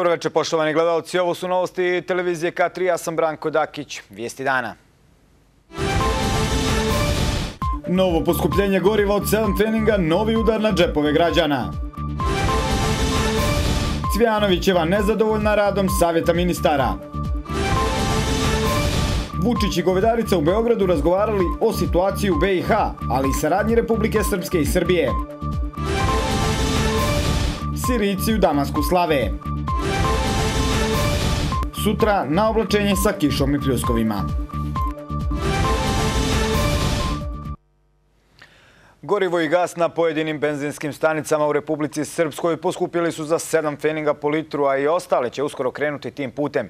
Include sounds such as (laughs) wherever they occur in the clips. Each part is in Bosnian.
Dobro večer, poštovani gledalci. Ovo su novosti televizije K3. Ja sam Branko Dakić. Vijesti dana. Novo poskupljenje goriva od 7 treninga, novi udar na džepove građana. Cvijanovićeva nezadovoljna radom Savjeta ministara. Vučić i Govedarica u Beogradu razgovarali o situaciji u BiH, ali i saradnji Republike Srpske i Srbije. Sirici u Damasku slave. Sutra na oblačenje sa kišom i pljuskovima. Gorivo i gas na pojedinim benzinskim stanicama u Republici Srpskoj poskupili su za 7 feninga po litru, a i ostale će uskoro krenuti tim putem.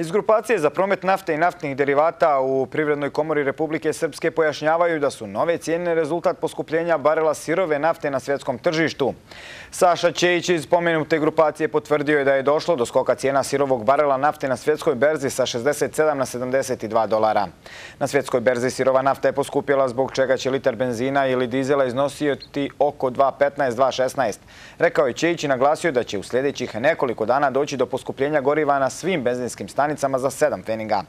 Iz grupacije za promet nafte i naftnih derivata u Privrednoj komori Republike Srpske pojašnjavaju da su nove cijene rezultat poskupljenja barela sirove nafte na svjetskom tržištu. Saša Čejić iz pomenute grupacije potvrdio je da je došlo do skoka cijena sirovog barela nafte na svjetskoj berzi sa 67 na 72 dolara. Na svjetskoj berzi sirova nafta je poskupila zbog čega će litar benzina ili dizela iznositi oko 2.15-2.16. Rekao je Čejić i naglasio da će u sljedećih nekoliko dana doći do poskupljenja goriva na svim benzinskim stanicama za 7 feninga.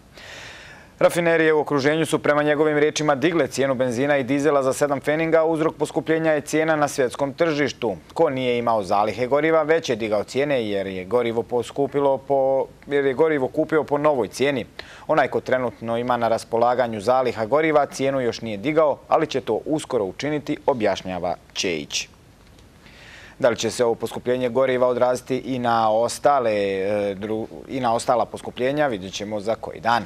Rafinerije u okruženju su prema njegovim riječima digle cijenu benzina i dizela za 7 feninga, uzrok poskupljenja je cijena na svjetskom tržištu. Ko nije imao zalihe goriva, već je digao cijene jer je gorivo poskupilo po, jer je gorivo kupio po novoj cijeni. Onaj ko trenutno ima na raspolaganju zaliha goriva, cijenu još nije digao, ali će to uskoro učiniti, objašnjava Čejić. Da li će se ovo poskupljenje goriva odraziti i na, ostale, e, i na ostala poskupljenja, vidjet ćemo za koji dan.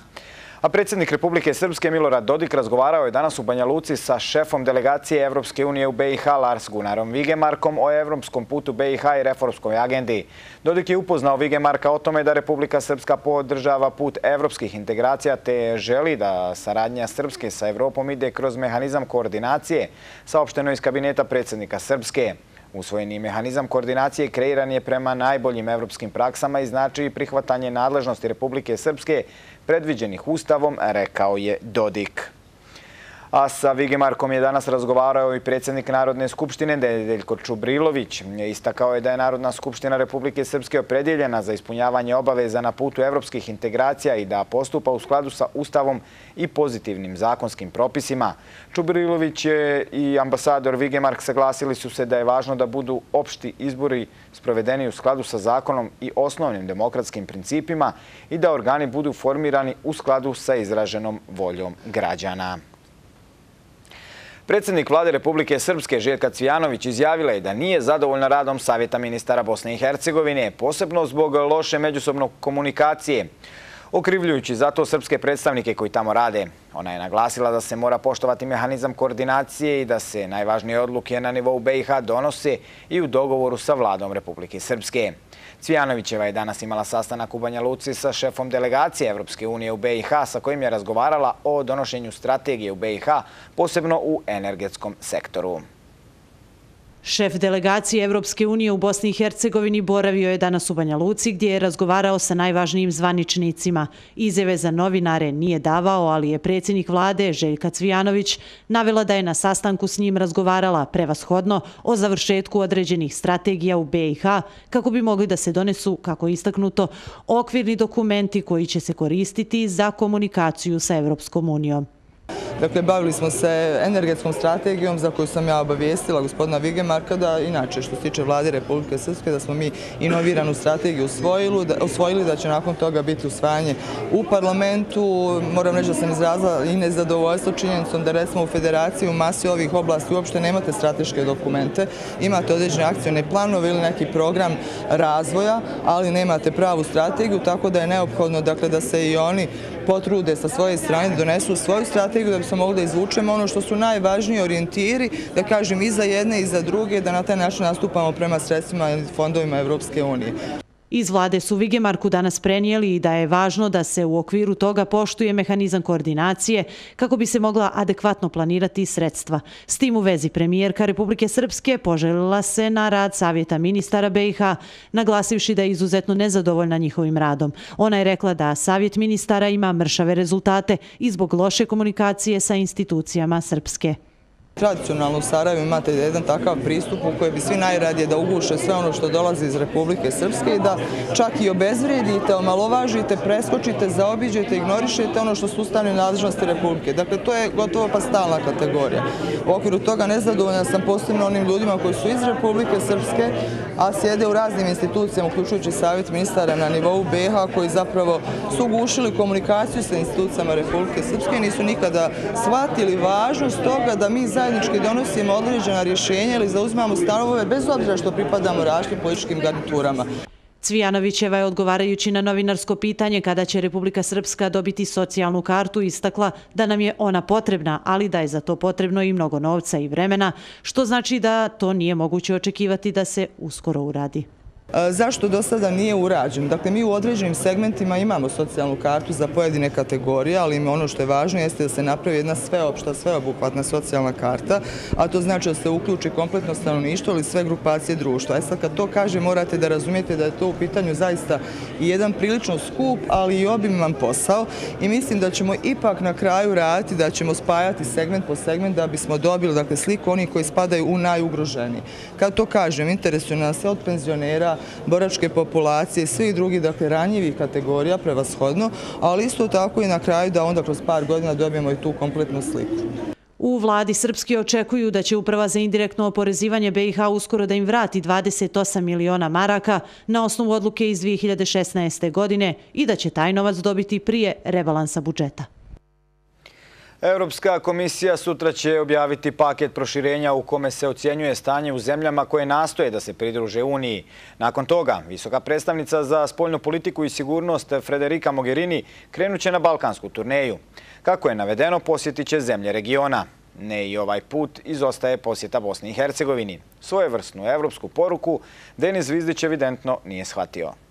A predsjednik Republike Srpske Milorad Dodik razgovarao je danas u Banja Luci sa šefom delegacije Evropske unije u BiH Lars Gunarom Vigemarkom o evropskom putu BiH i reformskoj agendi. Dodik je upoznao Vigemarka o tome da Republika Srpska podržava put evropskih integracija te želi da saradnja Srpske sa Evropom ide kroz mehanizam koordinacije saopšteno iz kabineta predsjednika Srpske. Usvojeni mehanizam koordinacije kreiran je prema najboljim evropskim praksama i znači prihvatanje nadležnosti Republike Srpske predviđenih ustavom, rekao je Dodik. A sa Vigemarkom je danas razgovarao i predsjednik Narodne skupštine Dedeljko Čubrilović. Istakao je da je Narodna skupština Republike Srpske opredjeljena za ispunjavanje obaveza na putu evropskih integracija i da postupa u skladu sa Ustavom i pozitivnim zakonskim propisima. Čubrilović i ambasador Vigemark saglasili su se da je važno da budu opšti izbori sprovedeni u skladu sa zakonom i osnovnim demokratskim principima i da organi budu formirani u skladu sa izraženom voljom građana. Predsjednik vlade Republike Srpske Željka Cvijanović izjavila je da nije zadovoljna radom Savjeta ministara Bosne i Hercegovine, posebno zbog loše međusobno komunikacije, okrivljujući zato srpske predstavnike koji tamo rade. Ona je naglasila da se mora poštovati mehanizam koordinacije i da se najvažnije odluke na nivou BiH donose i u dogovoru sa vladom Republike Srpske. Cvijanovićeva je danas imala sastanak u Banja Luci sa šefom delegacije Evropske unije u BiH sa kojim je razgovarala o donošenju strategije u BiH, posebno u energetskom sektoru. Šef delegacije Evropske unije u Bosni i Hercegovini boravio je danas u Banja Luci gdje je razgovarao sa najvažnijim zvaničnicima. Izjeve za novinare nije davao, ali je predsjednik vlade Željka Cvijanović navela da je na sastanku s njim razgovarala prevashodno o završetku određenih strategija u BiH kako bi mogli da se donesu, kako istaknuto, okvirni dokumenti koji će se koristiti za komunikaciju sa Evropskom unijom. Dakle, bavili smo se energetskom strategijom za koju sam ja obavijestila gospodina Vigemarka da, inače, što se tiče vlade Republike Srpske, da smo mi inoviranu strategiju usvojili, da će nakon toga biti usvajanje u parlamentu. Moram reći da sam izrazila i nezadovoljstvo činjenicom da recimo u federaciji u masi ovih oblasti uopšte nemate strateške dokumente, imate određene akcijone planove ili neki program razvoja, ali nemate pravu strategiju, tako da je neophodno dakle, da se i oni potrude sa svoje strane da donesu svoju strategiju da bi se mogli da izvučemo ono što su najvažniji orijentiri, da kažem i za jedne i za druge, da na taj način nastupamo prema sredstvima i fondovima Evropske unije. Iz vlade su Vigemarku danas prenijeli i da je važno da se u okviru toga poštuje mehanizam koordinacije kako bi se mogla adekvatno planirati sredstva. S tim u vezi premijerka Republike Srpske poželjela se na rad Savjeta ministara BiH, naglasivši da je izuzetno nezadovoljna njihovim radom. Ona je rekla da Savjet ministara ima mršave rezultate i zbog loše komunikacije sa institucijama Srpske. Tradicionalno u Sarajevu imate jedan takav pristup u kojoj bi svi najradije da uguše sve ono što dolazi iz Republike Srpske i da čak i obezvredite, omalovažite, preskočite, zaobiđete, ignorišete ono što su ustavne nadležnosti Republike. Dakle, to je gotovo pa stalna kategorija. U okviru toga nezadovoljna sam posebno onim ljudima koji su iz Republike Srpske, a sjede u raznim institucijama, uključujući savjet ministara na nivou BH, koji zapravo su ugušili komunikaciju sa institucijama Republike Srpske i nisu nikada shvatili važnost toga da mi zajednički donosimo određena rješenja ili zauzimamo stanovove bez obzira što pripadamo različitim političkim garniturama. Cvijanovićeva je odgovarajući na novinarsko pitanje kada će Republika Srpska dobiti socijalnu kartu istakla da nam je ona potrebna, ali da je za to potrebno i mnogo novca i vremena, što znači da to nije moguće očekivati da se uskoro uradi. Zašto do sada nije urađen? Dakle, mi u određenim segmentima imamo socijalnu kartu za pojedine kategorije, ali ono što je važno jeste da se napravi jedna sveopšta, sveobuhvatna socijalna karta, a to znači da se uključi kompletno stanovništvo ili sve grupacije društva. E sad, kad to kaže, morate da razumijete da je to u pitanju zaista i jedan prilično skup, ali i obiman posao i mislim da ćemo ipak na kraju raditi, da ćemo spajati segment po segment da bismo dobili dakle, sliku onih koji spadaju u najugroženiji. Kad to kažem, interesuje nas od penzionera, boračke populacije i svih drugih dakle, ranjivih kategorija prevashodno, ali isto tako i na kraju da onda kroz par godina dobijemo i tu kompletnu sliku. U vladi Srpski očekuju da će uprava za indirektno oporezivanje BiH uskoro da im vrati 28 miliona maraka na osnovu odluke iz 2016. godine i da će taj novac dobiti prije rebalansa budžeta. Europska komisija sutra će objaviti paket proširenja u kome se ocjenjuje stanje u zemljama koje nastoje da se pridruže Uniji. Nakon toga, visoka predstavnica za spoljnu politiku i sigurnost Frederika Mogherini krenuće na balkansku turneju. Kako je navedeno, posjetit će zemlje regiona. Ne i ovaj put izostaje posjeta Bosni i Hercegovini. Svoje vrstnu evropsku poruku Denis Vizdić evidentno nije shvatio.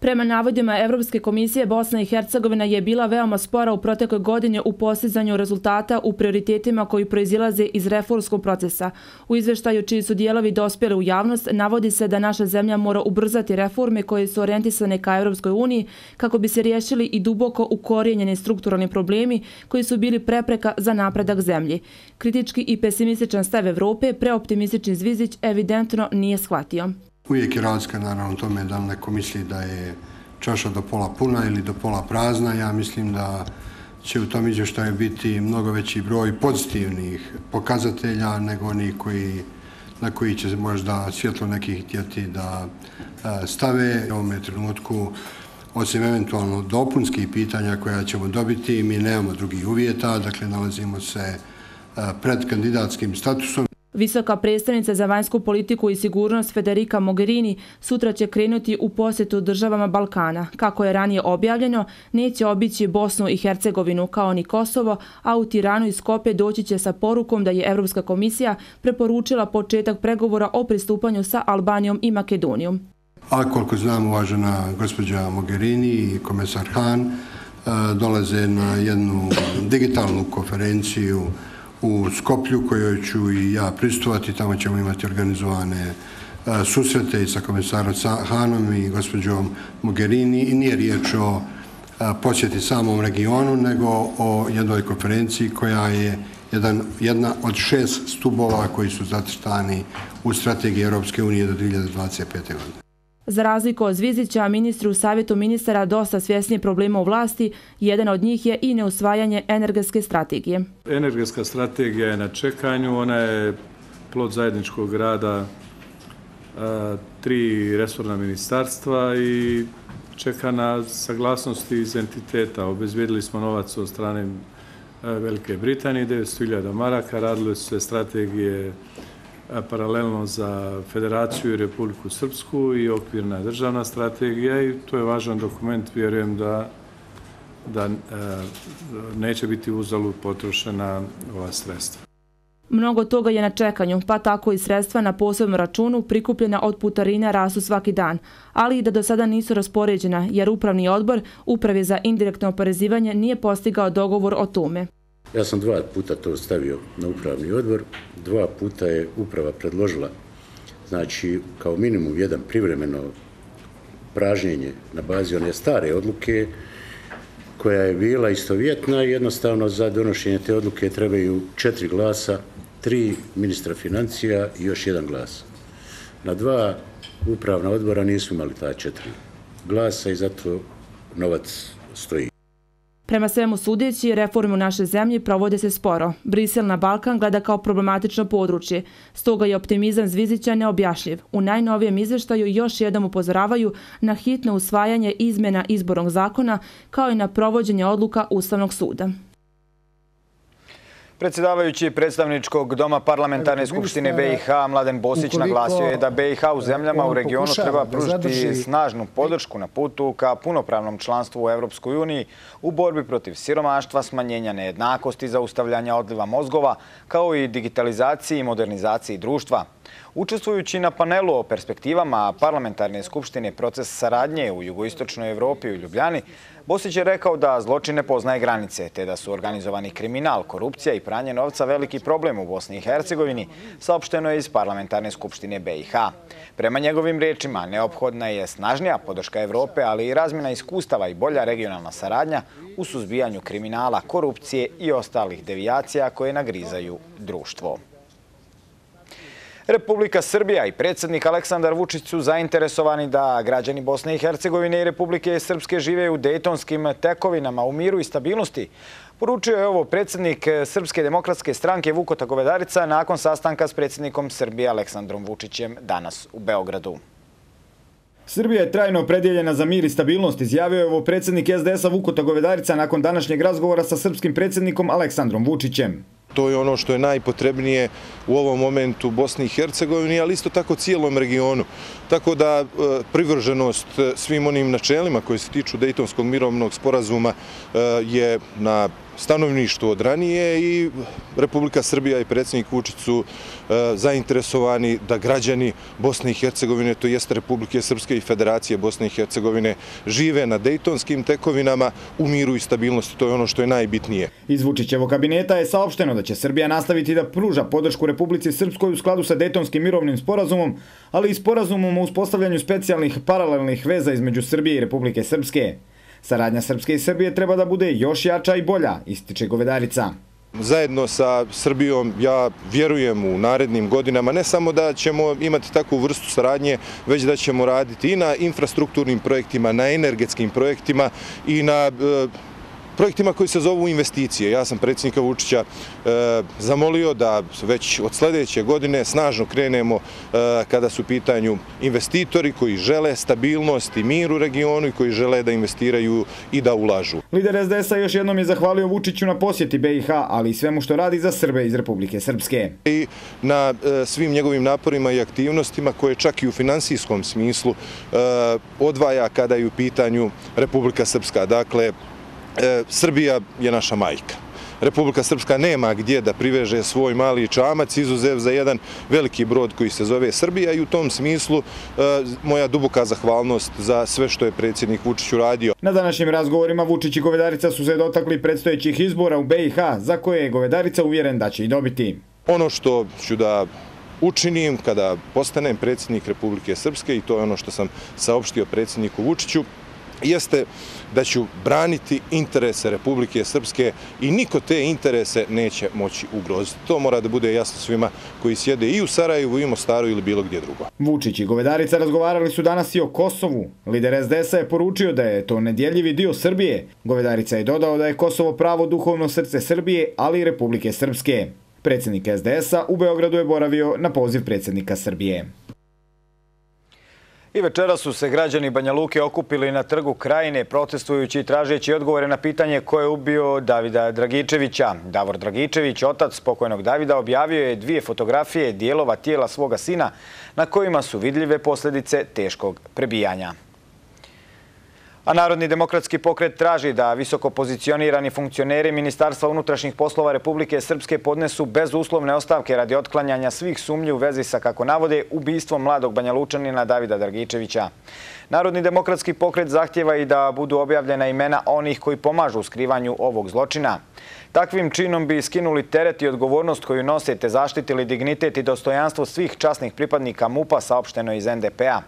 Prema navodima Evropske komisije, Bosna i Hercegovina je bila veoma spora u protekloj godini u postizanju rezultata u prioritetima koji proizilaze iz reformskog procesa. U izveštaju čiji su dijelovi dospjeli u javnost, navodi se da naša zemlja mora ubrzati reforme koje su orijentisane ka Evropskoj uniji kako bi se riješili i duboko ukorijenjeni strukturalni problemi koji su bili prepreka za napredak zemlji. Kritički i pesimističan stav Evrope, preoptimistični zvizić, evidentno nije shvatio. Uvijek je razlika naravno tome da neko misli da je čaša do pola puna ili do pola prazna. Ja mislim da će u tom izvještaju biti mnogo veći broj pozitivnih pokazatelja nego oni koji, na koji će možda svjetlo nekih htjeti da e, stave. U ovom trenutku, osim eventualno dopunskih pitanja koja ćemo dobiti, mi nemamo drugih uvjeta, dakle nalazimo se e, pred kandidatskim statusom. Visoka predstavnica za vanjsku politiku i sigurnost Federica Mogherini sutra će krenuti u posjetu državama Balkana. Kako je ranije objavljeno, neće obići Bosnu i Hercegovinu kao ni Kosovo, a u Tiranu i Skopje doći će sa porukom da je Evropska komisija preporučila početak pregovora o pristupanju sa Albanijom i Makedonijom. A koliko znam, uvažena gospođa Mogherini i komesar Han eh, dolaze na jednu digitalnu konferenciju u Skoplju kojoj ću i ja pristovati. Tamo ćemo imati organizovane e, susrete i sa komisarom Hanom i gospođom Mogherini. I nije riječ o e, posjeti samom regionu, nego o jednoj konferenciji koja je jedan, jedna od šest stubova koji su zatrstani u strategiji Europske unije do 2025. godine. Za razliku od Zvizića, ministri u savjetu ministara dosta svjesni problema u vlasti, jedan od njih je i neusvajanje energetske strategije. Energetska strategija je na čekanju, ona je plod zajedničkog rada tri resorna ministarstva i čeka na saglasnosti iz entiteta. Obezvijedili smo novac od strane Velike Britanije, 900.000 maraka, radili su se strategije paralelno za Federaciju i Republiku Srpsku i okvirna državna strategija i to je važan dokument, vjerujem da da neće biti uzalu potrošena ova sredstva. Mnogo toga je na čekanju, pa tako i sredstva na posebnom računu prikupljena od putarina rasu svaki dan, ali i da do sada nisu raspoređena, jer Upravni odbor Uprave za indirektno oporezivanje nije postigao dogovor o tome. Ja sam dva puta to stavio na upravni odbor, dva puta je uprava predložila, znači kao minimum jedan privremeno pražnjenje na bazi one stare odluke koja je bila istovjetna i jednostavno za donošenje te odluke trebaju četiri glasa, tri ministra financija i još jedan glas. Na dva upravna odbora nisu imali ta četiri glasa i zato novac stoji. Prema svemu sudeći, reforme u našoj zemlji provode se sporo. Brisel na Balkan gleda kao problematično područje. Stoga je optimizam Zvizića neobjašljiv. U najnovijem izveštaju još jednom upozoravaju na hitno usvajanje izmena izbornog zakona kao i na provođenje odluka Ustavnog suda. Predsjedavajući predstavničkog doma parlamentarne skupštine BiH Mladen Bosić naglasio je da BiH u zemljama u regionu treba pružiti snažnu podršku na putu ka punopravnom članstvu u Evropskoj uniji u borbi protiv siromaštva, smanjenja nejednakosti, zaustavljanja odliva mozgova, kao i digitalizaciji i modernizaciji društva. Učestvujući na panelu o perspektivama parlamentarne skupštine proces saradnje u jugoistočnoj Evropi i Ljubljani, Bosić je rekao da zločine poznaje granice, te da su organizovani kriminal, korupcija i pranje novca veliki problem u Bosni i Hercegovini, saopšteno je iz parlamentarne skupštine BiH. Prema njegovim rečima, neophodna je snažnija podrška Evrope, ali i razmjena iskustava i bolja regionalna saradnja u suzbijanju kriminala, korupcije i ostalih devijacija koje nagrizaju društvo. Republika Srbija i predsjednik Aleksandar Vučić su zainteresovani da građani Bosne i Hercegovine i Republike Srpske žive u dejtonskim tekovinama u miru i stabilnosti. Poručio je ovo predsjednik Srpske demokratske stranke Vukota Govedarica nakon sastanka s predsjednikom Srbije Aleksandrom Vučićem danas u Beogradu. Srbija je trajno predjeljena za mir i stabilnost, izjavio je ovo predsjednik SDS-a Vukota Govedarica nakon današnjeg razgovora sa srpskim predsjednikom Aleksandrom Vučićem. To je ono što je najpotrebnije u ovom momentu Bosni i Hercegovini, ali isto tako cijelom regionu. Tako da e, privrženost e, svim onim načelima koji se tiču Dejtonskog mirovnog sporazuma e, je na stanovništvo od ranije i Republika Srbija i predsjednik Vučić su e, zainteresovani da građani Bosne i Hercegovine, to jeste Republike Srpske i Federacije Bosne i Hercegovine, žive na dejtonskim tekovinama u miru i stabilnosti. To je ono što je najbitnije. Iz Vučićevog kabineta je saopšteno da će Srbija nastaviti da pruža podršku Republici Srpskoj u skladu sa dejtonskim mirovnim sporazumom, ali i sporazumom o uspostavljanju specijalnih paralelnih veza između Srbije i Republike Srpske. Saradnja Srpske i Srbije treba da bude još jača i bolja, ističe Govedarica. Zajedno sa Srbijom ja vjerujem u narednim godinama ne samo da ćemo imati takvu vrstu saradnje, već da ćemo raditi i na infrastrukturnim projektima, na energetskim projektima i na e, projektima koji se zovu investicije. Ja sam predsjednika Vučića e, zamolio da već od sljedeće godine snažno krenemo e, kada su pitanju investitori koji žele stabilnost i mir u regionu i koji žele da investiraju i da ulažu. Lider SDS-a još jednom je zahvalio Vučiću na posjeti BiH, ali i svemu što radi za Srbe iz Republike Srpske. I na e, svim njegovim naporima i aktivnostima koje čak i u finansijskom smislu odvaja kada je u pitanju Republika Srpska. Dakle, E, Srbija je naša majka. Republika Srpska nema gdje da priveže svoj mali čamac, izuzev za jedan veliki brod koji se zove Srbija i u tom smislu e, moja duboka zahvalnost za sve što je predsjednik Vučić uradio. Na današnjim razgovorima Vučić i Govedarica su se dotakli predstojećih izbora u BiH, za koje je Govedarica uvjeren da će i dobiti. Ono što ću da učinim kada postanem predsjednik Republike Srpske i to je ono što sam saopštio predsjedniku Vučiću, jeste da ću braniti interese Republike Srpske i niko te interese neće moći ugroziti. To mora da bude jasno svima koji sjede i u Sarajevu, i u Mostaru ili bilo gdje drugo. Vučić i Govedarica razgovarali su danas i o Kosovu. Lider SDS-a je poručio da je to nedjeljivi dio Srbije. Govedarica je dodao da je Kosovo pravo duhovno srce Srbije, ali i Republike Srpske. Predsjednik SDS-a u Beogradu je boravio na poziv predsjednika Srbije. I večera su se građani Banja Luke okupili na trgu Krajine, protestujući i tražeći odgovore na pitanje ko je ubio Davida Dragičevića. Davor Dragičević, otac pokojnog Davida, objavio je dvije fotografije dijelova tijela svoga sina na kojima su vidljive posljedice teškog prebijanja. A Narodni demokratski pokret traži da visoko pozicionirani funkcioneri Ministarstva unutrašnjih poslova Republike Srpske podnesu bezuslovne ostavke radi otklanjanja svih sumnji u vezi sa, kako navode, ubijstvom mladog banjalučanina Davida Dragičevića. Narodni demokratski pokret zahtjeva i da budu objavljena imena onih koji pomažu u skrivanju ovog zločina. Takvim činom bi skinuli teret i odgovornost koju nosite, zaštitili dignitet i dostojanstvo svih časnih pripadnika MUPA saopšteno iz NDP-a.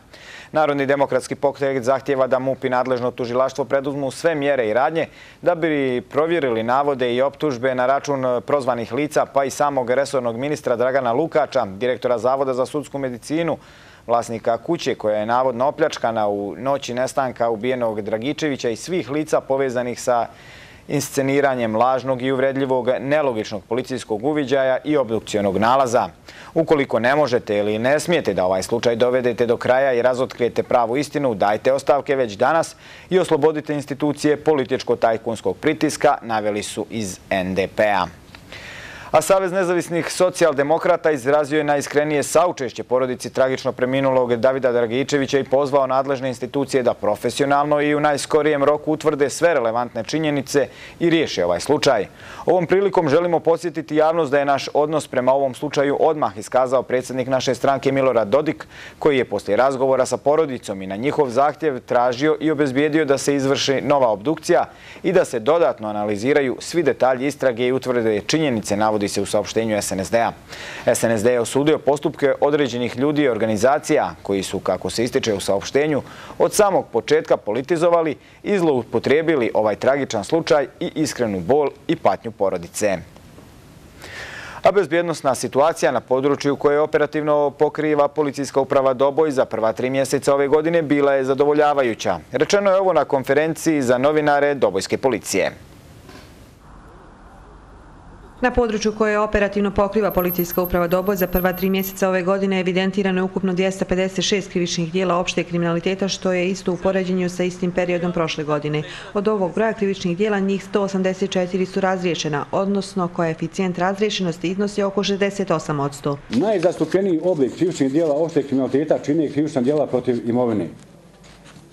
Narodni demokratski pokret zahtjeva da MUP i nadležno tužilaštvo preduzmu sve mjere i radnje da bi provjerili navode i optužbe na račun prozvanih lica pa i samog resornog ministra Dragana Lukača, direktora Zavoda za sudsku medicinu, vlasnika kuće koja je navodno opljačkana u noći nestanka ubijenog Dragičevića i svih lica povezanih sa insceniranjem lažnog i uvredljivog nelogičnog policijskog uviđaja i obdukcijonog nalaza. Ukoliko ne možete ili ne smijete da ovaj slučaj dovedete do kraja i razotkrijete pravu istinu, dajte ostavke već danas i oslobodite institucije političko-tajkunskog pritiska, naveli su iz NDP-a. A Savez nezavisnih socijaldemokrata izrazio je najiskrenije saučešće porodici tragično preminulog Davida Dragičevića i pozvao nadležne institucije da profesionalno i u najskorijem roku utvrde sve relevantne činjenice i riješe ovaj slučaj. Ovom prilikom želimo podsjetiti javnost da je naš odnos prema ovom slučaju odmah iskazao predsjednik naše stranke Milorad Dodik, koji je poslije razgovora sa porodicom i na njihov zahtjev tražio i obezbijedio da se izvrši nova obdukcija i da se dodatno analiziraju svi detalji istrage i utvrde činjenice navode navodi se u saopštenju SNSD-a. SNSD je osudio postupke određenih ljudi i organizacija koji su, kako se ističe u saopštenju, od samog početka politizovali i zloupotrijebili ovaj tragičan slučaj i iskrenu bol i patnju porodice. A bezbjednostna situacija na području koje operativno pokriva policijska uprava Doboj za prva tri mjeseca ove godine bila je zadovoljavajuća. Rečeno je ovo na konferenciji za novinare Dobojske policije. Na području koje operativno pokriva policijska uprava Doboj za prva tri mjeseca ove godine evidentirano je ukupno 256 krivičnih dijela opšte kriminaliteta, što je isto u poređenju sa istim periodom prošle godine. Od ovog broja krivičnih dijela njih 184 su razriješena, odnosno koeficijent razriješenosti iznosi oko 68 od 100. Najzastupljeniji oblik krivičnih dijela opšte kriminaliteta čine krivična dijela protiv imovine.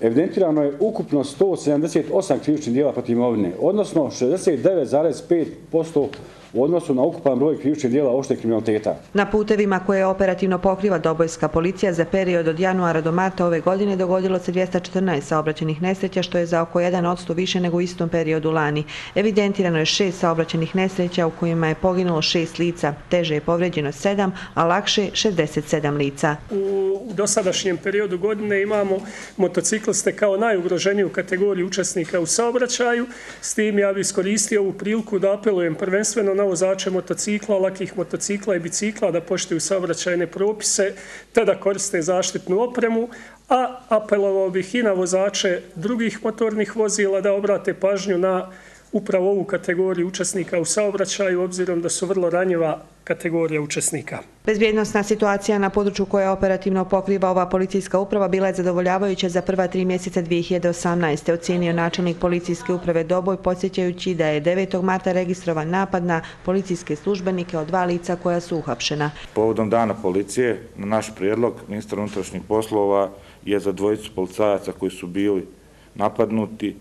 Evidentirano je ukupno 178 krivičnih dijela protiv imovine, odnosno 69,5% u odnosu na ukupan broj krivičnih dijela ošte kriminaliteta. Na putevima koje operativno pokriva Dobojska policija za period od januara do marta ove godine dogodilo se 214 saobraćenih nesreća, što je za oko 1% više nego u istom periodu lani. Evidentirano je šest saobraćenih nesreća u kojima je poginulo šest lica, teže je povređeno sedam, a lakše 67 lica. U dosadašnjem periodu godine imamo motocikliste kao najugroženiju kategoriju učesnika u saobraćaju. S tim ja bih iskoristio ovu priliku da apelujem prvenstveno na vozače motocikla, lakih motocikla i bicikla da poštuju saobraćajne propise te da koriste zaštitnu opremu, a apelovao bih i na vozače drugih motornih vozila da obrate pažnju na upravo ovu kategoriju učesnika u saobraćaju, obzirom da su vrlo ranjiva kategorija učesnika. Bezbjednostna situacija na području koja operativno pokriva ova policijska uprava bila je zadovoljavajuća za prva tri mjeseca 2018. Ocijenio načelnik policijske uprave Doboj, podsjećajući da je 9. marta registrovan napad na policijske službenike od dva lica koja su uhapšena. Povodom dana policije, na naš prijedlog, ministar unutrašnjih poslova je za dvojicu policajaca koji su bili napadnuti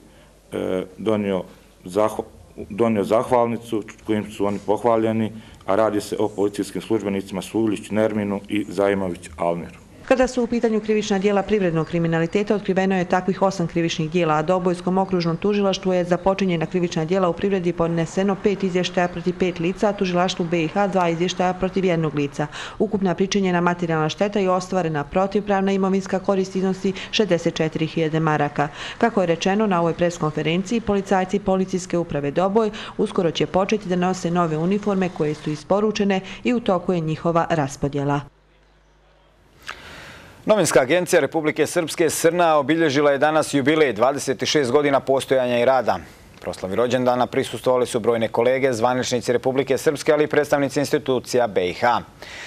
e, donio donio zahvalnicu kojim su oni pohvaljeni, a radi se o policijskim službenicima Sulić, Nerminu i Zajmović Almiru. Kada su u pitanju krivična dijela privrednog kriminaliteta, otkriveno je takvih osam krivičnih dijela, a Dobojskom okružnom tužilaštvu je za počinjena krivična dijela u privredi podneseno pet izvještaja protiv pet lica, a tužilaštvu BiH dva izvještaja protiv jednog lica. Ukupna pričinjena materijalna šteta i ostvarena protivpravna imovinska korist iznosi 64.000 maraka. Kako je rečeno na ovoj preskonferenciji, policajci policijske uprave Doboj uskoro će početi da nose nove uniforme koje su isporučene i u toku je njihova raspodjela. Novinska agencija Republike Srpske Srna obilježila je danas jubilej 26 godina postojanja i rada. Proslavi rođendana prisustovali su brojne kolege, zvaničnici Republike Srpske, ali i predstavnici institucija BiH.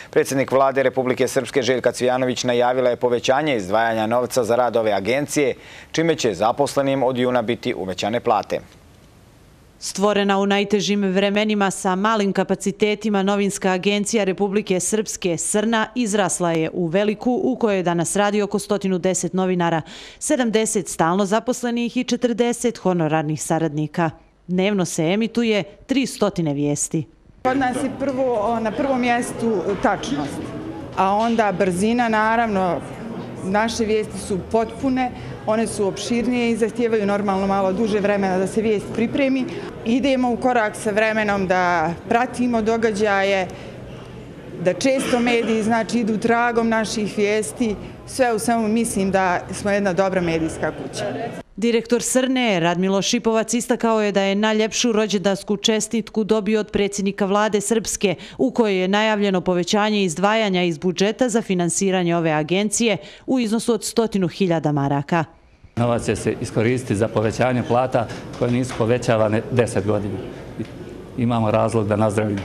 Predsjednik vlade Republike Srpske Željka Cvijanović najavila je povećanje izdvajanja novca za rad ove agencije, čime će zaposlenim od juna biti uvećane plate. Stvorena u najtežim vremenima sa malim kapacitetima novinska agencija Republike Srpske Srna izrasla je u veliku u kojoj danas radi oko 110 novinara, 70 stalno zaposlenih i 40 honorarnih saradnika. Dnevno se emituje 300 vijesti. Kod nas je prvo, na prvom mjestu tačnost, a onda brzina naravno Naše vijesti su potpune, one su opširnije i zahtijevaju normalno malo duže vremena da se vijest pripremi. Idemo u korak sa vremenom da pratimo događaje, da često mediji znači idu tragom naših vijesti. Sve u svemu mislim da smo jedna dobra medijska kuća. Direktor Srne, Radmilo Šipovac, istakao je da je najljepšu rođedasku čestitku dobio od predsjednika vlade Srpske, u kojoj je najavljeno povećanje izdvajanja iz budžeta za finansiranje ove agencije u iznosu od stotinu hiljada maraka. Novac će se iskoristiti za povećanje plata koje nisu povećavane deset godina. Imamo razlog da nazdravimo.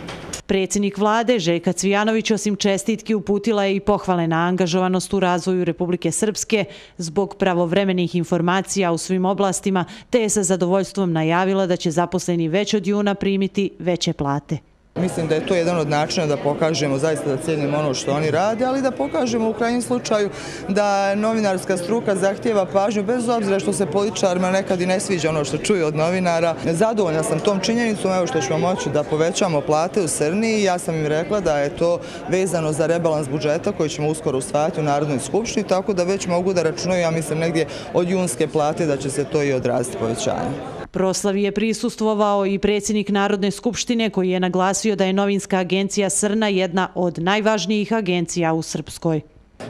Predsjednik vlade Željka Cvijanović osim čestitki uputila je i pohvale na angažovanost u razvoju Republike Srpske zbog pravovremenih informacija u svim oblastima, te je sa zadovoljstvom najavila da će zaposleni već od juna primiti veće plate. Mislim da je to jedan od načina da pokažemo zaista da cijenimo ono što oni rade, ali da pokažemo u krajnjem slučaju da novinarska struka zahtjeva pažnju bez obzira što se političarima nekad i ne sviđa ono što čuju od novinara. Zadovoljna sam tom činjenicom, evo što ćemo moći da povećamo plate u Srni ja sam im rekla da je to vezano za rebalans budžeta koji ćemo uskoro usvajati u Narodnoj skupštini, tako da već mogu da računaju, ja mislim, negdje od junske plate da će se to i odraziti povećanje. Proslavi je prisustvovao i predsjednik Narodne skupštine koji je naglasio da je novinska agencija Srna jedna od najvažnijih agencija u Srpskoj.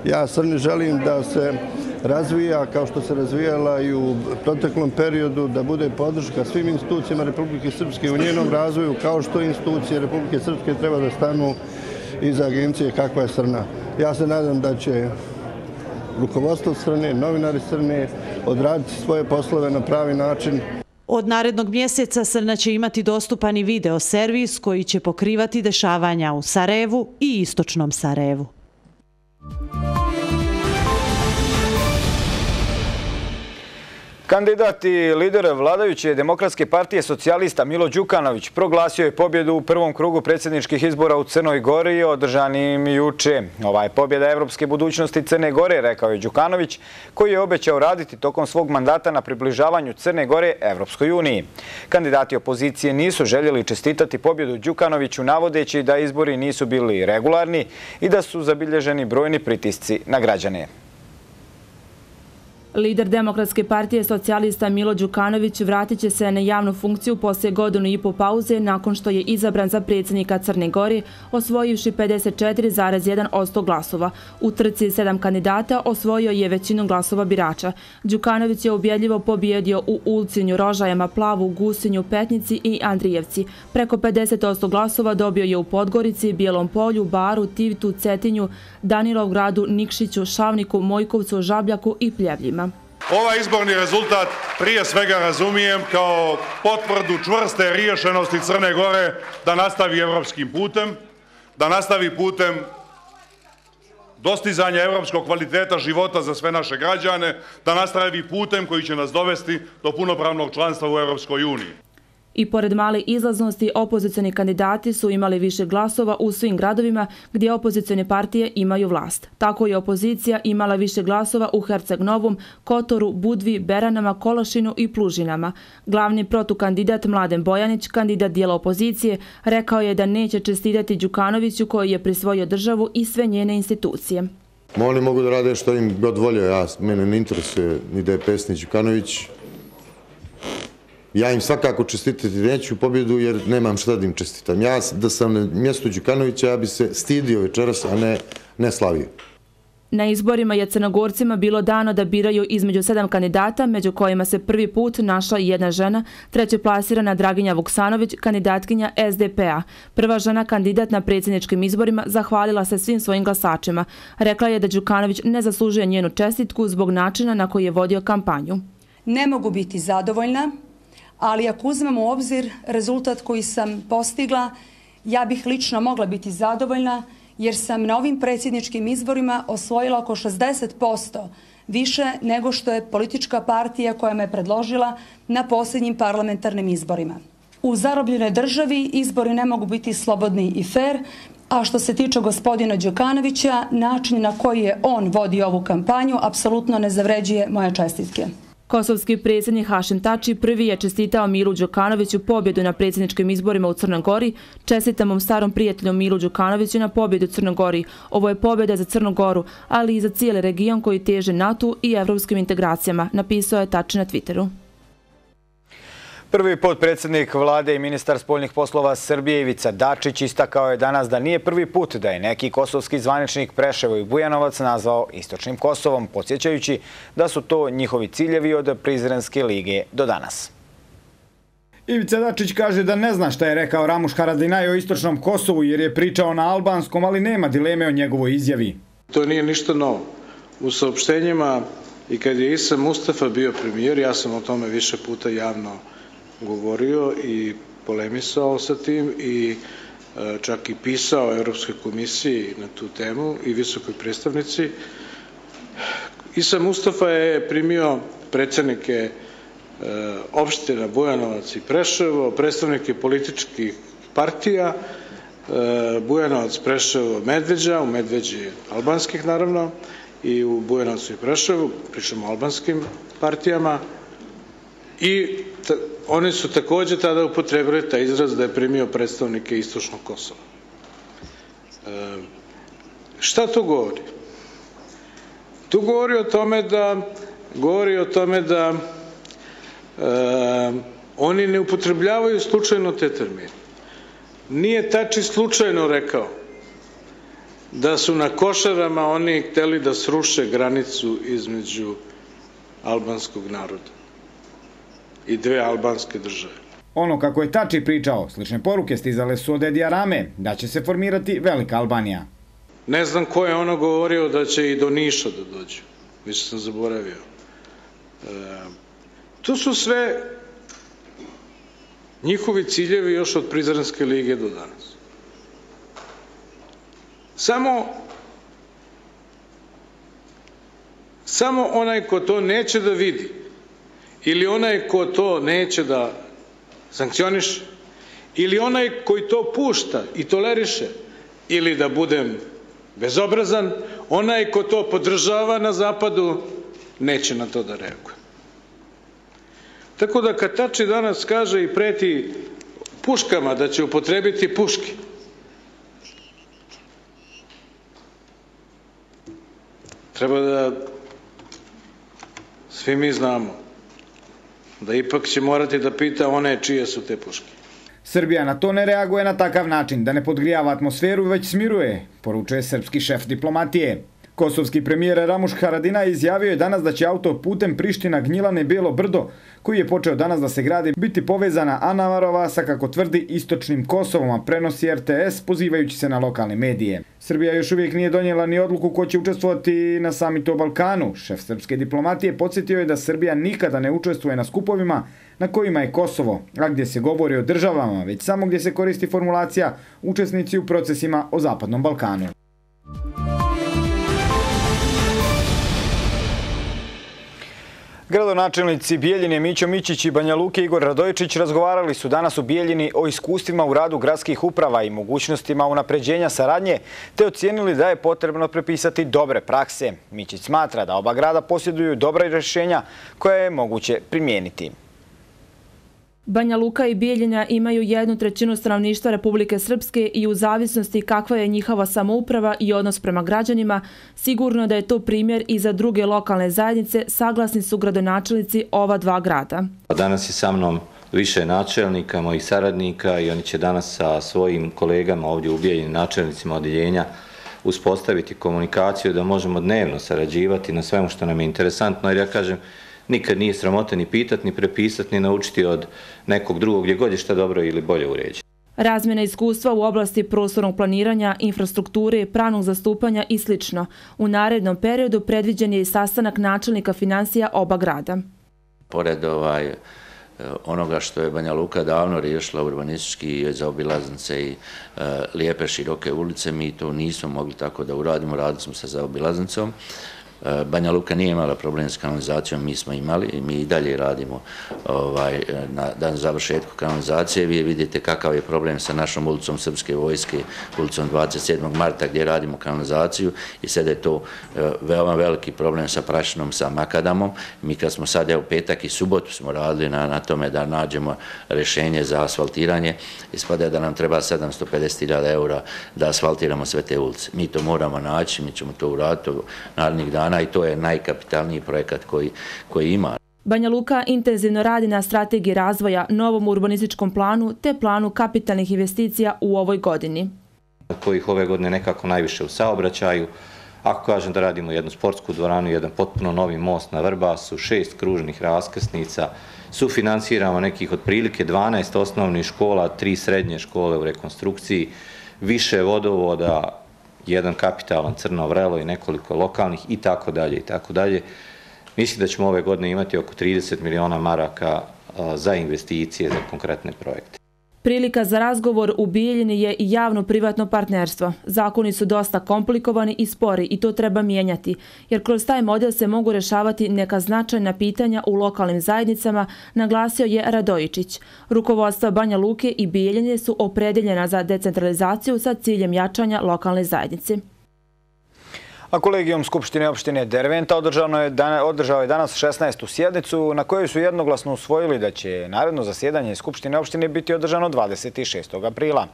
Ja Srni želim da se razvija kao što se razvijala i u proteklom periodu, da bude podrška svim institucijama Republike Srpske u njenom razvoju, kao što institucije Republike Srpske treba da stanu iza agencije kakva je Srna. Ja se nadam da će rukovodstvo Srne, novinari Srne odraditi svoje poslove na pravi način. Od narednog mjeseca Srna će imati dostupan i video servis koji će pokrivati dešavanja u Sarajevu i istočnom Sarajevu. Kandidati lidere vladajuće demokratske partije socijalista Milo Đukanović proglasio je pobjedu u prvom krugu predsjedničkih izbora u Crnoj Gori održanim juče. Ova je pobjeda evropske budućnosti Crne Gore, rekao je Đukanović, koji je obećao raditi tokom svog mandata na približavanju Crne Gore Evropskoj uniji. Kandidati opozicije nisu željeli čestitati pobjedu Đukanoviću navodeći da izbori nisu bili regularni i da su zabilježeni brojni pritisci na građane. Lider Demokratske partije socijalista Milo Đukanović vratit će se na javnu funkciju poslije godinu i po pauze nakon što je izabran za predsjednika Crne Gori, osvojivši 54,1% glasova. U trci sedam kandidata osvojio je većinu glasova birača. Đukanović je ubjedljivo pobjedio u Ulcinju, Rožajama, Plavu, Gusinju, Petnici i Andrijevci. Preko 50% glasova dobio je u Podgorici, Bijelom polju, Baru, Tivtu, Cetinju, Danilovgradu, Nikšiću, Šavniku, Mojkovcu, Žabljaku i Pljevljima. Ovaj izborni rezultat prije svega razumijem kao potvrdu čvrste riješenosti Crne Gore da nastavi evropskim putem, da nastavi putem dostizanja evropskog kvaliteta života za sve naše građane, da nastavi putem koji će nas dovesti do punopravnog članstva u Evropskoj uniji. I pored male izlaznosti, opozicijani kandidati su imali više glasova u svim gradovima gdje opozicijane partije imaju vlast. Tako je opozicija imala više glasova u Herceg Novom, Kotoru, Budvi, Beranama, Kolašinu i Plužinama. Glavni protukandidat Mladen Bojanić, kandidat dijela opozicije, rekao je da neće čestitati Đukanoviću koji je prisvojio državu i sve njene institucije. Oni mogu da rade što im god volio, ja, mene ne interesuje ni da je pesni Đukanović, Ja im svakako čestitati neću pobjedu jer nemam šta da im čestitam. Ja da sam na mjestu Đukanovića, ja bi se stidio večeras, a ne, ne slavio. Na izborima je Crnogorcima bilo dano da biraju između sedam kandidata, među kojima se prvi put našla jedna žena, treće plasirana Draginja Vuksanović, kandidatkinja SDP-a. Prva žena kandidat na predsjedničkim izborima zahvalila se svim svojim glasačima. Rekla je da Đukanović ne zaslužuje njenu čestitku zbog načina na koji je vodio kampanju. Ne mogu biti zadovoljna ali ako uzmem u obzir rezultat koji sam postigla, ja bih lično mogla biti zadovoljna jer sam na ovim predsjedničkim izborima osvojila oko 60% više nego što je politička partija koja me predložila na posljednjim parlamentarnim izborima. U zarobljenoj državi izbori ne mogu biti slobodni i fair, a što se tiče gospodina Đukanovića, način na koji je on vodi ovu kampanju apsolutno ne zavređuje moje čestitke. Kosovski predsjednik Hašim Tači prvi je čestitao Milu Đukanoviću pobjedu na predsjedničkim izborima u Crnoj Gori, čestitamom starom prijateljom Milu Đukanoviću na pobjedu u Crnoj Gori. Ovo je pobjeda za Crnu Goru, ali i za cijeli region koji teže NATO i evropskim integracijama, napisao je Tači na Twitteru. Prvi podpredsjednik vlade i ministar spoljnih poslova Srbije Ivica Dačić istakao je danas da nije prvi put da je neki kosovski zvaničnik Preševo i Bujanovac nazvao Istočnim Kosovom, podsjećajući da su to njihovi ciljevi od Prizrenske lige do danas. Ivica Dačić kaže da ne zna šta je rekao Ramuš Haradinaj o Istočnom Kosovu jer je pričao na albanskom, ali nema dileme o njegovoj izjavi. To nije ništa novo. U saopštenjima i kad je Isa Mustafa bio premijer, ja sam o tome više puta javno govorio govorio i polemisao sa tim i e, čak i pisao Evropskoj komisiji na tu temu i visokoj predstavnici. Isa Mustafa je primio predsednike e, opština Bujanovac i Preševo, predstavnike političkih partija, e, Bujanovac, Preševo, Medveđa, u Medveđi albanskih naravno, i u Bujanovcu i Preševu, pričamo o albanskim partijama, i oni su takođe tada upotrebili taj izraz da je primio predstavnike Istočnog Kosova. E, šta to govori? Tu govori o tome da govori o tome da e, oni ne upotrebljavaju slučajno te termine. Nije tači slučajno rekao da su na košarama oni hteli da sruše granicu između albanskog naroda i dve albanske države. Ono kako je Tači pričao, slične poruke stizale su od Edija Rame, da će se formirati Velika Albanija. Ne znam ko je ono govorio da će i do Niša da dođu. Više sam zaboravio. E, to su sve njihovi ciljevi još od Prizrenske lige do danas. Samo samo onaj ko to neće da vidi, ili onaj ko to neće da sankcioniše, ili onaj koji to pušta i toleriše, ili da budem bezobrazan, onaj ko to podržava na zapadu, neće na to da reaguje. Tako da Katači danas kaže i preti puškama da će upotrebiti puške, treba da svi mi znamo da ipak će morati da pita one čije su te puške. Srbija na to ne reaguje na takav način, da ne podgrijava atmosferu, već smiruje, poručuje srpski šef diplomatije. Kosovski premijer Ramuš Haradina izjavio je danas da će auto putem Priština Gnjilane Bijelo Brdo, koji je počeo danas da se gradi, biti povezana Anavarova sa, kako tvrdi, istočnim Kosovom, a prenosi RTS, pozivajući se na lokalne medije. Srbija još uvijek nije donijela ni odluku ko će učestvovati na samitu o Balkanu. Šef srpske diplomatije podsjetio je da Srbija nikada ne učestvuje na skupovima na kojima je Kosovo, a gdje se govori o državama, već samo gdje se koristi formulacija učesnici u procesima o Zapadnom Balkanu. Gradonačelnici Bijeljine Mićo Mićić i Banja Luke Igor Radojičić razgovarali su danas u Bijeljini o iskustvima u radu gradskih uprava i mogućnostima unapređenja saradnje, te ocijenili da je potrebno prepisati dobre prakse. Mićić smatra da oba grada posjeduju dobra rješenja koje je moguće primijeniti. Banja Luka i Bijeljina imaju jednu trećinu stanovništva Republike Srpske i u zavisnosti kakva je njihova samouprava i odnos prema građanima, sigurno da je to primjer i za druge lokalne zajednice, saglasni su gradonačelnici ova dva grada. Danas je sa mnom više načelnika, mojih saradnika i oni će danas sa svojim kolegama ovdje u Bijeljini, načelnicima odjeljenja, uspostaviti komunikaciju da možemo dnevno sarađivati na svemu što nam je interesantno, jer ja kažem, nikad nije sramota ni pitat, ni prepisat, ni naučiti od nekog drugog gdje god je šta dobro ili bolje uređe. Razmjena iskustva u oblasti prostornog planiranja, infrastrukture, pravnog zastupanja i sl. U narednom periodu predviđen je i sastanak načelnika financija oba grada. Pored ovaj, e, onoga što je Banja Luka davno riješila urbanistički za obilaznice i lijepe široke ulice, mi to nismo mogli tako da uradimo, radili smo se za obilaznicom E, Eh, Banja Luka nije imala problem s kanalizacijom, mi smo imali i mi i dalje radimo ovaj, eh, na dan završetku kanalizacije. Vi vidite kakav je problem sa našom ulicom Srpske vojske, ulicom 27. marta gdje radimo kanalizaciju i sada je to eh, veoma veliki problem sa prašinom, sa makadamom. Mi kad smo sad, evo petak i subotu smo radili na, na tome da nađemo rešenje za asfaltiranje, ispada da nam treba 750.000 eura da asfaltiramo sve te ulice. Mi to moramo naći, mi ćemo to uraditi narednih dana i to je najkapitalniji projekat koji, koji ima. Banja Luka intenzivno radi na strategiji razvoja, novom urbanističkom planu te planu kapitalnih investicija u ovoj godini. Kojih ove godine nekako najviše u saobraćaju. Ako kažem da radimo jednu sportsku dvoranu, jedan potpuno novi most na Vrbasu, šest kružnih raskrsnica, sufinansiramo nekih otprilike 12 osnovnih škola, tri srednje škole u rekonstrukciji, više vodovoda, jedan kapitalan crno vrelo i nekoliko lokalnih i tako dalje i tako dalje. Mislim da ćemo ove godine imati oko 30 miliona maraka za investicije, za konkretne projekte. Prilika za razgovor u Bijeljini je i javno-privatno partnerstvo. Zakoni su dosta komplikovani i spori i to treba mijenjati, jer kroz taj model se mogu rešavati neka značajna pitanja u lokalnim zajednicama, naglasio je Radojičić. Rukovodstva Banja Luke i Bijeljine su opredeljena za decentralizaciju sa ciljem jačanja lokalne zajednice. A kolegijom Skupštine opštine Derventa održao je danas 16. sjednicu na kojoj su jednoglasno usvojili da će naredno zasjedanje Skupštine opštine biti održano 26. aprila.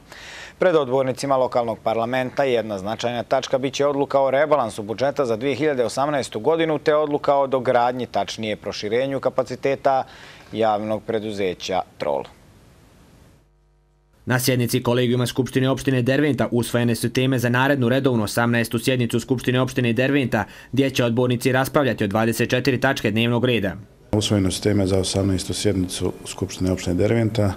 Pred odbornicima lokalnog parlamenta jedna značajna tačka biće odluka o rebalansu budžeta za 2018. godinu te odluka o dogradnji tačnije proširenju kapaciteta javnog preduzeća TROL. Na sjednici kolegijuma Skupštine opštine Derventa usvojene su teme za narednu redovnu 18. sjednicu Skupštine opštine Derventa, gdje će odbornici raspravljati o 24 tačke dnevnog reda. Usvojene su teme za 18. sjednicu Skupštine opštine Derventa.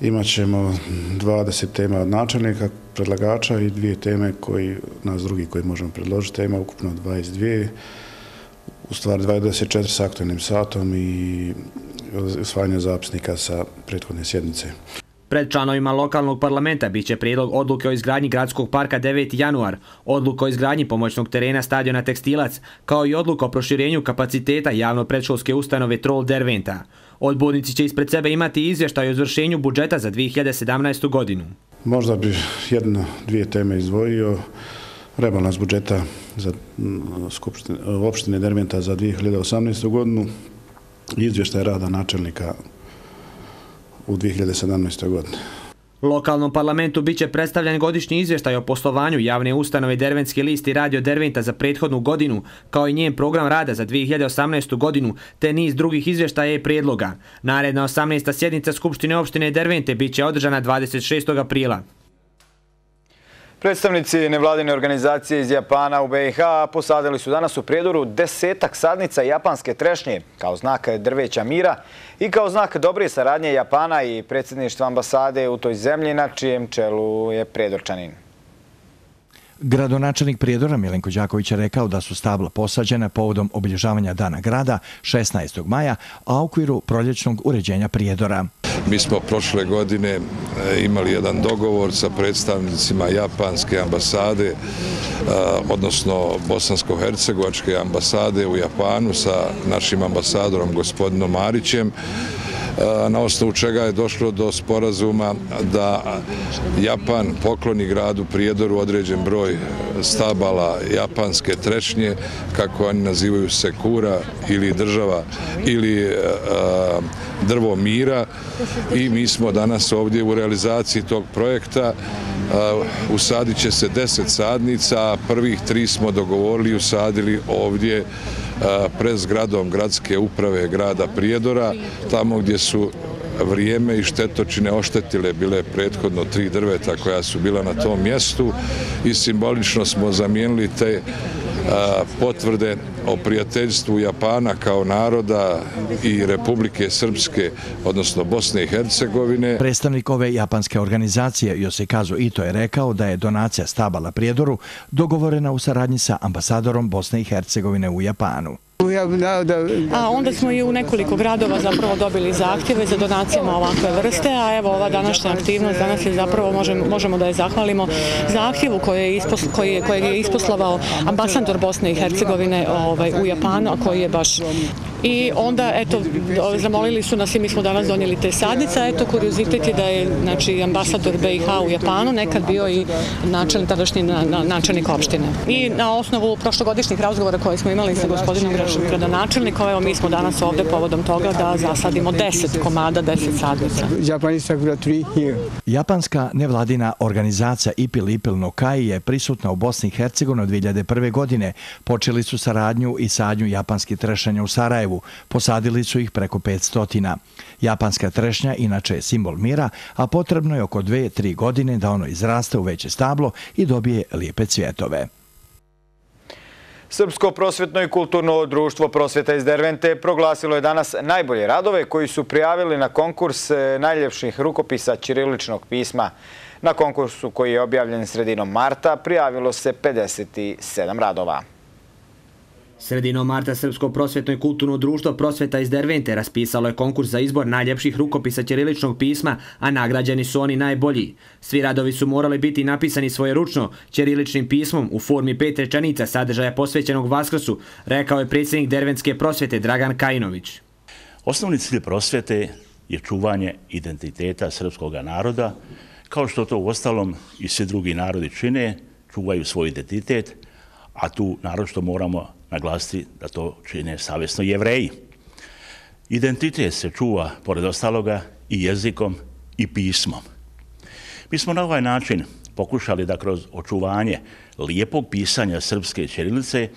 Imaćemo 20 tema od načelnika, predlagača i dvije teme koji, nas drugi koji možemo predložiti. Tema ukupno 22, u stvari 24 s aktualnim satom i usvajanje zapisnika sa prethodne sjednice. Pred članovima lokalnog parlamenta biće prijedlog odluke o izgradnji gradskog parka 9. januar, odluka o izgradnji pomoćnog terena stadiona Tekstilac, kao i odluka o proširenju kapaciteta javno-predškolske ustanove Troll Derventa. Odbornici će ispred sebe imati izvještaj o izvršenju budžeta za 2017. godinu. Možda bi jedno, dvije teme izdvojio. Rebalans budžeta za opštine Derventa za 2018. godinu, izvještaj rada načelnika u 2017. godine. Lokalnom parlamentu biće predstavljen godišnji izvještaj o poslovanju javne ustanove Dervenski list i radio Derventa za prethodnu godinu, kao i njen program rada za 2018. godinu, te niz drugih izvještaja i prijedloga. Naredna 18. sjednica Skupštine opštine Dervente biće održana 26. aprila. Predstavnici nevladine organizacije iz Japana u BiH posadili su danas u prijedoru desetak sadnica japanske trešnje kao znak drveća mira i kao znak dobre saradnje Japana i predsjedništva ambasade u toj zemlji na čijem čelu je predorčanin. Gradonačelnik Prijedora Milenko Đaković je rekao da su stabla posađene povodom obilježavanja Dana grada 16. maja, a u okviru proljećnog uređenja Prijedora. Mi smo prošle godine e, imali jedan dogovor sa predstavnicima Japanske ambasade, e, odnosno Bosansko-Hercegovačke ambasade u Japanu sa našim ambasadorom gospodinom Marićem, na osnovu čega je došlo do sporazuma da Japan pokloni gradu Prijedoru određen broj stabala japanske trešnje, kako oni nazivaju sekura ili država ili e, drvo mira. I mi smo danas ovdje u realizaciji tog projekta. Usadit će se deset sadnica, a prvih tri smo dogovorili i usadili ovdje pred zgradom gradske uprave grada Prijedora, tamo gdje su vrijeme i štetočine oštetile bile prethodno tri drveta koja su bila na tom mjestu i simbolično smo zamijenili te potvrde o prijateljstvu Japana kao naroda i Republike Srpske, odnosno Bosne i Hercegovine. Predstavnik ove japanske organizacije Josekazu Ito je rekao da je donacija stabala Prijedoru dogovorena u saradnji sa ambasadorom Bosne i Hercegovine u Japanu. A onda smo i u nekoliko gradova zapravo dobili zahtjeve za donacijama ovakve vrste, a evo ova današnja aktivnost danas je zapravo, možemo, možemo da je zahvalimo zahtjevu koje je, ispos, koji je, kojeg je isposlovao ambasador Bosne i Hercegovine ovaj, u Japanu, a koji je baš i onda, eto, zamolili su nas i mi smo danas donijeli te sadnice, eto, kuriozitet je da je, znači, ambasador BiH u Japanu nekad bio i načelnik, tadašnji na, na, načelnik opštine. I na osnovu prošlogodišnjih razgovora koje smo imali sa gospodinom gradonačelnikom, evo, mi smo danas ovde povodom toga da zasadimo 10 komada, 10 sadnica. Japanska nevladina organizacija Ipil Ipil no Kai je prisutna u Bosni i Hercegovini od 2001. godine. Počeli su saradnju i sadnju japanskih trešanja u Sarajevu Sarajevu. Posadili su ih preko 500. Japanska trešnja inače je simbol mira, a potrebno je oko 2-3 godine da ono izraste u veće stablo i dobije lijepe cvjetove. Srpsko prosvetno i kulturno društvo prosvjeta iz Dervente proglasilo je danas najbolje radove koji su prijavili na konkurs e, najljepših rukopisa Čiriličnog pisma. Na konkursu koji je objavljen sredinom marta prijavilo se 57 radova. Sredinom marta Srpsko prosvjetno i kulturno društvo prosvjeta iz Dervente raspisalo je konkurs za izbor najljepših rukopisa ćiriličnog pisma, a nagrađeni su oni najbolji. Svi radovi su morali biti napisani svoje ručno ćiriličnim pismom u formi pet rečenica sadržaja posvećenog Vaskrsu, rekao je predsjednik Dervenske prosvjete Dragan Kajinović. Osnovni cilj prosvjete je čuvanje identiteta srpskog naroda, kao što to u ostalom i svi drugi narodi čine, čuvaju svoj identitet, a tu naročito moramo naglasiti da to čine savjesno jevreji. Identitet se čuva, pored ostaloga, i jezikom i pismom. Mi smo na ovaj način pokušali da kroz očuvanje lijepog pisanja srpske ćirilice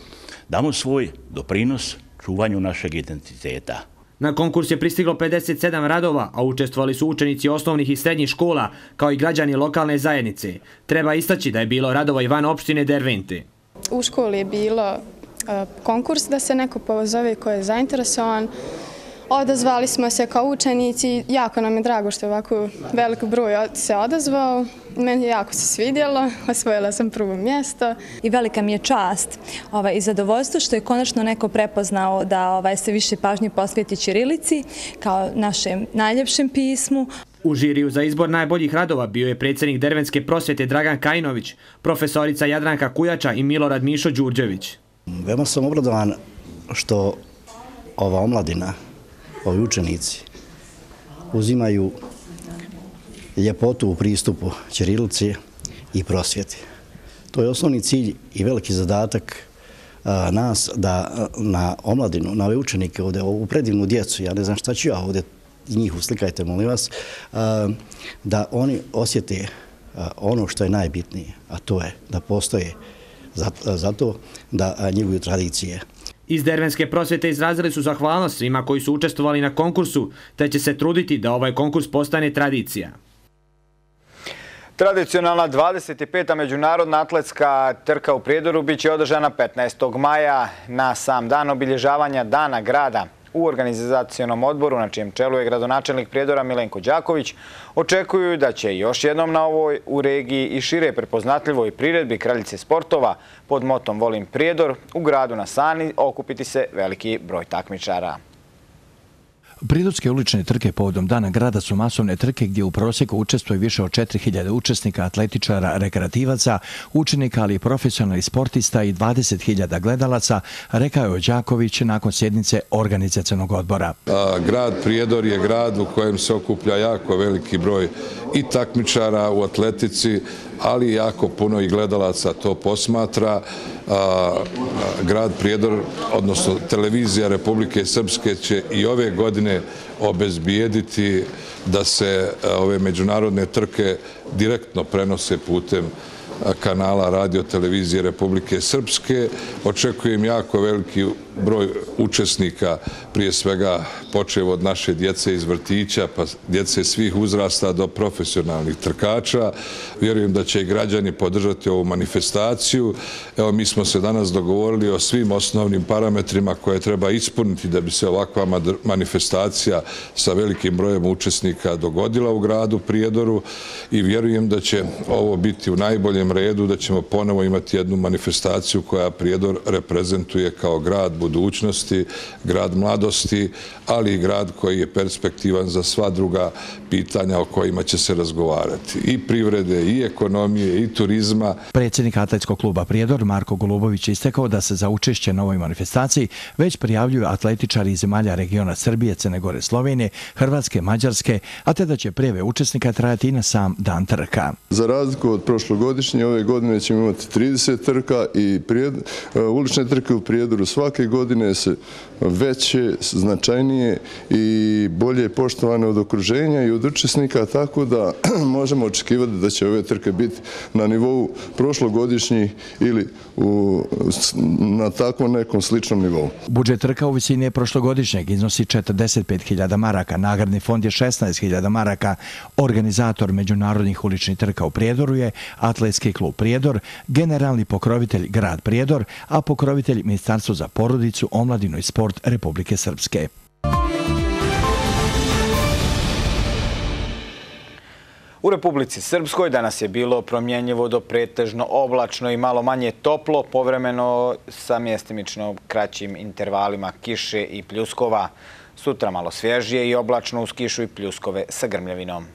damo svoj doprinos čuvanju našeg identiteta. Na konkurs je pristiglo 57 radova, a učestvovali su učenici osnovnih i srednjih škola, kao i građani lokalne zajednice. Treba istaći da je bilo radova i van opštine Dervente. U školi je bilo konkurs da se neko pozove ko je zainteresovan. Odazvali smo se kao učenici, jako nam je drago što je ovako velik broj se odazvao. Meni je jako se svidjelo, (laughs) osvojila sam prvo mjesto. I velika mi je čast ovaj, i zadovoljstvo što je konačno neko prepoznao da ovaj, se više pažnje posvijeti Čirilici kao našem najljepšem pismu. U žiriju za izbor najboljih radova bio je predsjednik Dervenske prosvjete Dragan Kajinović, profesorica Jadranka Kujača i Milorad Mišo Đurđević. Veoma sam obradovan što ova omladina, ovi učenici, uzimaju ljepotu u pristupu Ćirilici i prosvjeti. To je osnovni cilj i veliki zadatak nas da na omladinu, na ove učenike ovdje, ovu predivnu djecu, ja ne znam šta ću ja ovdje, njih uslikajte, molim vas, da oni osjete ono što je najbitnije, a to je da postoje zato da njeguju tradicije. Iz Dervenske prosvjete izrazili su zahvalnost svima koji su učestvovali na konkursu, te će se truditi da ovaj konkurs postane tradicija. Tradicionalna 25. međunarodna atletska trka u Prijedoru biće održana 15. maja na sam dan obilježavanja Dana grada u organizacijonom odboru, na čijem čelu je gradonačelnik Prijedora Milenko Đaković, očekuju da će još jednom na ovoj u regiji i šire prepoznatljivoj priredbi Kraljice sportova pod motom Volim Prijedor u gradu na Sani okupiti se veliki broj takmičara. Pridotske ulične trke povodom dana grada su masovne trke gdje u prosjeku učestvuje više od 4000 učesnika, atletičara, rekreativaca, učenika, ali i profesionalnih sportista i 20.000 gledalaca, rekao je Đaković nakon sjednice organizacijenog odbora. Grad Prijedor je grad u kojem se okuplja jako veliki broj i takmičara u atletici, ali jako puno i gledalaca to posmatra. Grad Prijedor, odnosno televizija Republike Srpske će i ove godine obezbijediti da se ove međunarodne trke direktno prenose putem kanala radio televizije Republike Srpske. Očekujem jako veliki broj učesnika, prije svega počeo od naše djece iz vrtića, pa djece svih uzrasta do profesionalnih trkača. Vjerujem da će i građani podržati ovu manifestaciju. Evo, mi smo se danas dogovorili o svim osnovnim parametrima koje treba ispuniti da bi se ovakva manifestacija sa velikim brojem učesnika dogodila u gradu Prijedoru i vjerujem vjerujem da će ovo biti u najboljem redu, da ćemo ponovo imati jednu manifestaciju koja Prijedor reprezentuje kao grad budućnosti, grad mladosti, ali i grad koji je perspektivan za sva druga pitanja o kojima će se razgovarati. I privrede, i ekonomije, i turizma. Predsjednik atletskog kluba Prijedor, Marko Golubović, istekao da se za učešće na ovoj manifestaciji već prijavljuju atletičari iz zemalja regiona Srbije, Crne Gore, Slovenije, Hrvatske, Mađarske, a te da će prijeve učesnika trajati i na sam dan trka. Za razliku od prošlogodišnje, ove godine ćemo imati 30 trka i e, ulične trke u Prijedoru svake godine se veće, značajnije i bolje poštovane od okruženja i od učesnika, tako da (clears throat) možemo očekivati da će ove trke biti na nivou prošlogodišnjih ili na takvom nekom sličnom nivou. Budžet trka u visini je prošlogodišnjeg iznosi 45.000 maraka, nagradni fond je 16.000 maraka, organizator međunarodnih uličnih trka u Prijedoru je Atletski klub Prijedor, generalni pokrovitelj grad Prijedor, a pokrovitelj Ministarstvo za porodicu, omladinu i sport Republike Srpske. U Republici Srpskoj danas je bilo promjenjivo do pretežno oblačno i malo manje toplo, povremeno sa mjestimično kraćim intervalima kiše i pljuskova. Sutra malo svježije i oblačno uz kišu i pljuskove sa grmljavinom.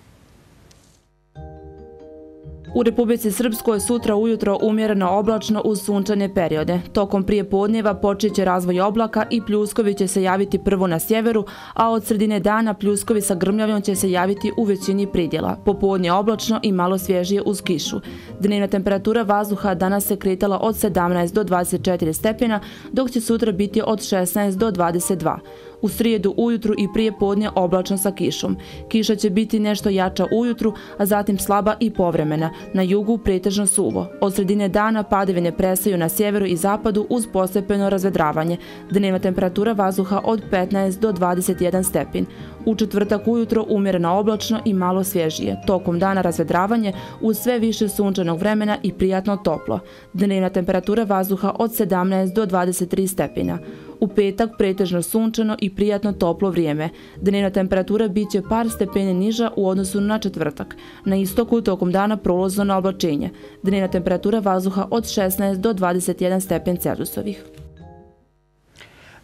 U Republici Srpskoj sutra ujutro umjereno oblačno uz sunčane periode. Tokom prije podnjeva počeće razvoj oblaka i pljuskovi će se javiti prvo na sjeveru, a od sredine dana pljuskovi sa grmljavom će se javiti u većini pridjela. Popodnje oblačno i malo svježije uz kišu. Dnevna temperatura vazduha danas se kretala od 17 do 24 stepena, dok će sutra biti od 16 do 22 u srijedu ujutru i prije podnje oblačno sa kišom. Kiša će biti nešto jača ujutru, a zatim slaba i povremena. Na jugu pretežno suvo. Od sredine dana padevine prestaju na sjeveru i zapadu uz postepeno razvedravanje. Dnevna temperatura vazduha od 15 do 21 stepin. U četvrtak ujutro umjereno oblačno i malo svježije. Tokom dana razvedravanje uz sve više sunčanog vremena i prijatno toplo. Dnevna temperatura vazduha od 17 do 23 stepina. U petak pretežno sunčano i prijatno toplo vrijeme. Dnevna temperatura bit će par stepeni niža u odnosu na četvrtak. Na istoku tokom dana prolazno na oblačenje. Dnevna temperatura vazduha od 16 do 21 stepen Celzusovih.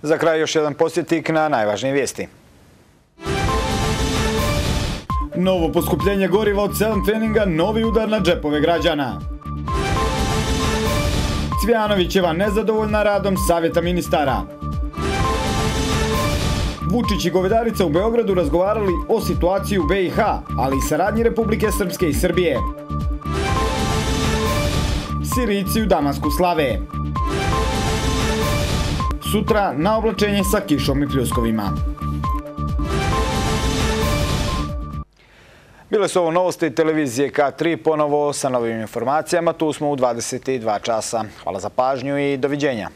Za kraj još jedan posjetik na najvažnije vijesti. Novo poskupljenje goriva od 7 treninga, novi udar na džepove građana. Cvjanovićeva nezadovoljna radom savjeta ministara. Vučić i Govedarica u Beogradu razgovarali o situaciji u BiH, ali i saradnji Republike Srpske i Srbije. Sirici u Damasku slave. Sutra na oblačenje sa kišom i pljuskovima. Bile su ovo novosti televizije K3, ponovo sa novim informacijama. Tu smo u 22 časa. Hvala za pažnju i doviđenja.